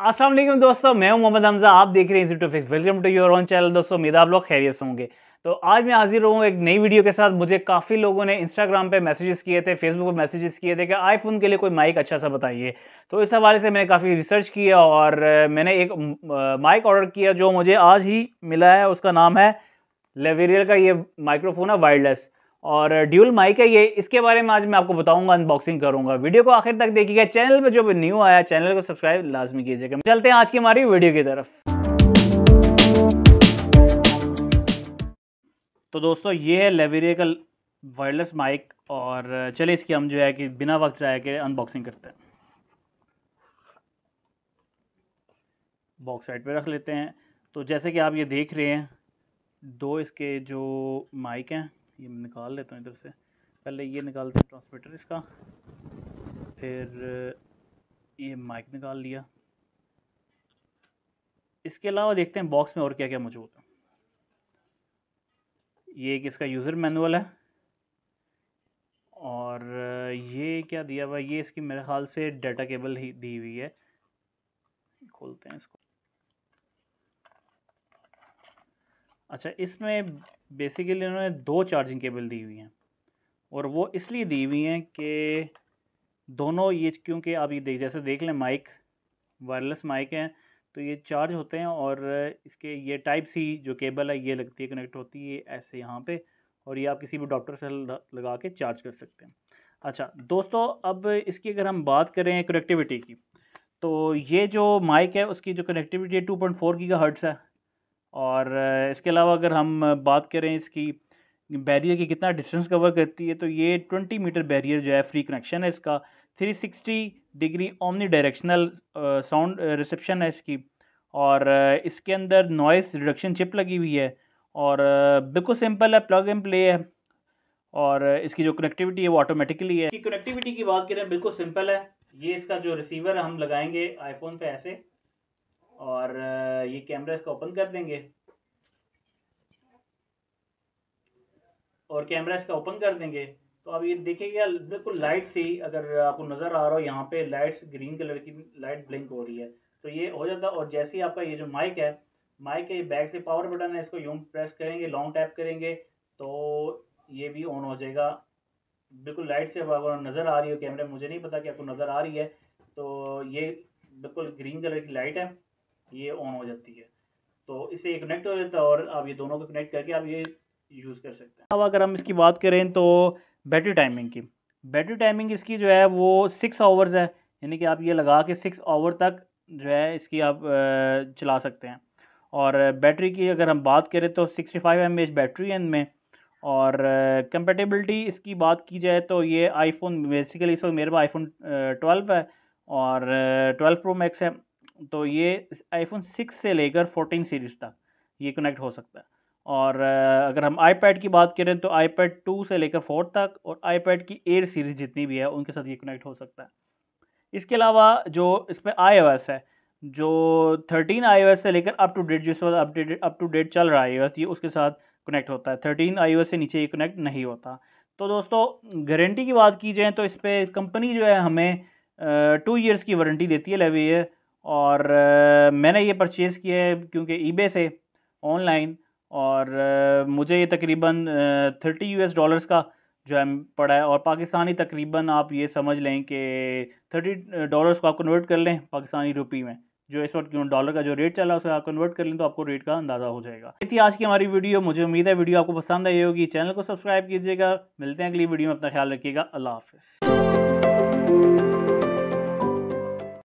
अस्सलाम वालेकुम दोस्तों, मैं हूँ मोहम्मद हमजा, आप देख रहे हैं to fix welcome to your own channel दोस्तों, उम्मीद आप लोग खैरियत होंगे। तो आज मैं हाजिर हूँ एक नई वीडियो के साथ। मुझे काफ़ी लोगों ने इंस्टाग्राम पे मैसेजेस किए थे फेसबुक पे मैसेजेस किए थे कि आईफोन के लिए कोई माइक अच्छा सा बताइए। तो इस हवाले से मैंने काफ़ी रिसर्च किया और मैंने एक माइक ऑर्डर किया जो मुझे आज ही मिला है। उसका नाम है लेवेरियल का, ये माइक्रोफोन है वायरलेस और ड्यूल माइक है ये, इसके बारे में आज मैं आपको बताऊँगा अनबॉक्सिंग करूँगा। वीडियो को आखिर तक देखिएगा। चैनल पे जो न्यू आया चैनल को सब्सक्राइब लाजमी कीजिएगा। चलते हैं आज की हमारी वीडियो की तरफ़। तो दोस्तों, ये है लेवेरिया का वायरलेस माइक और चलिए इसकी हम जो है कि बिना वक्त जाए के अनबॉक्सिंग करते हैं। बॉक्स साइड पे रख लेते हैं। तो जैसे कि आप ये देख रहे हैं, दो इसके जो माइक हैं ये निकाल लेता हूँ इधर से। पहले ये निकालते हैं ट्रांसमीटर इसका। फिर, ये माइक निकाल लिया। इसके अलावा देखते हैं बॉक्स में और क्या क्या मौजूद है। ये एक इसका यूज़र मैनुअल है। और, ये क्या दिया हुआ ये इसकी मेरे ख्याल से डाटा केबल ही दी हुई है। खोलते हैं इसको। अच्छा इसमें बेसिकली उन्होंने दो चार्जिंग केबल दी हुई हैं और वो इसलिए दी हुई हैं कि दोनों ये क्योंकि आप ये देख, जैसे देख लें माइक वायरलेस माइक हैं तो ये चार्ज होते हैं और इसके ये टाइप सी जो केबल है, ये लगती है कनेक्ट होती है ऐसे यहाँ पे और ये आप किसी भी डॉक्टर से लगा के चार्ज कर सकते हैं। अच्छा दोस्तों, अब इसकी अगर हम बात करें कनेक्टिविटी की तो ये जो माइक है, उसकी जो कनेक्टिविटी है two point four gigahertz है। और इसके अलावा अगर हम बात करें इसकी, बैरियर की कितना डिस्टेंस कवर करती है तो ये ट्वेंटी मीटर बैरियर जो है, फ्री कनेक्शन है इसका। Three sixty degree omnidirectional sound reception है इसकी। और इसके अंदर नॉइस रिडक्शन चिप लगी हुई है। और बिल्कुल सिंपल है, प्लग एंड प्ले है। और इसकी जो कनेक्टिविटी है वो ऑटोमेटिकली है। कनेक्टिविटी की बात करें, बिल्कुल सिंपल है। ये इसका जो रिसीवर हम लगाएँगे आईफोन पे ऐसे। और ये कैमरा इसका ओपन कर देंगे। और कैमरा इसका ओपन कर देंगे। तो अब ये देखिएगा बिल्कुल लाइट सी, अगर आपको नज़र आ रहा हो, यहाँ पे लाइट्स ग्रीन कलर की लाइट ब्लिंक हो रही है। तो ये हो जाता है, और जैसे ही आपका ये जो माइक है माइक के बैक से पावर बटन है, इसको यूँ प्रेस करेंगे लॉन्ग टैप करेंगे तो ये भी ऑन हो जाएगा। बिल्कुल लाइट से अगर नज़र आ रही हो कैमरे मुझे नहीं पता कि आपको नज़र आ रही है। तो ये बिल्कुल ग्रीन कलर की लाइट है। ये ऑन हो जाती है। तो इससे कनेक्ट हो जाता है और आप ये दोनों को कनेक्ट करके आप ये यूज़ कर सकते हैं। अब अगर हम इसकी बात करें तो बैटरी टाइमिंग की। बैटरी टाइमिंग इसकी जो है वो सिक्स आवर्स है, यानी कि आप ये लगा के सिक्स आवर तक जो है इसकी आप चला सकते हैं। और बैटरी की अगर हम बात करें तो sixty five M H battery है इनमें। और कंपेटेबिलिटी इसकी बात की जाए तो ये आईफोन बेसिकली इस वक्त मेरे पास आईफोन ट्वेल्व है और ट्वेल्व प्रो मैक्स है। तो ये आईफोन सिक्स से लेकर फोर्टीन सीरीज़ तक ये कनेक्ट हो सकता है। और अगर हम आईपैड की बात करें तो आईपैड टू से लेकर फोर तक और आईपैड की एयर सीरीज़ जितनी भी है, उनके साथ ये कनेक्ट हो सकता है। इसके अलावा जो इसमें आई है, जो थर्टीन आईओएस से लेकर अप टू डेट जिस वक्त अपडेटेड अप टू डेट चल रहा है आई ये उसके साथ कनेक्ट होता है। थर्टीन आई से नीचे ये कनेक्ट नहीं होता। तो दोस्तों गारंटी की बात की जाए तो इस पर कंपनी जो है हमें टू ईयर्स की वारंटी देती है लेवी और मैंने ये परचेज़ किया है क्योंकि ईबे से ऑनलाइन और मुझे ये तकरीबन थर्टी यूएस डॉलर्स का जो है पड़ा है और पाकिस्तानी तकरीबन आप ये समझ लें कि थर्टी डॉलर्स को आप कन्वर्ट कर लें पाकिस्तानी रुपी में। जो इस वक्त डॉलर का जो रेट चला है उसे आप कन्वर्ट कर लें तो आपको रेट का अंदाज़ा हो जाएगा। ये आज की हमारी वीडियो मुझे उम्मीद है वीडियो आपको पसंद आई होगी। चैनल को सब्सक्राइब कीजिएगा। मिलते हैं अगली वीडियो में। अपना ख्याल रखिएगा। अल्लाह हाफ़